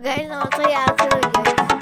Guys, nama saya Asri guys.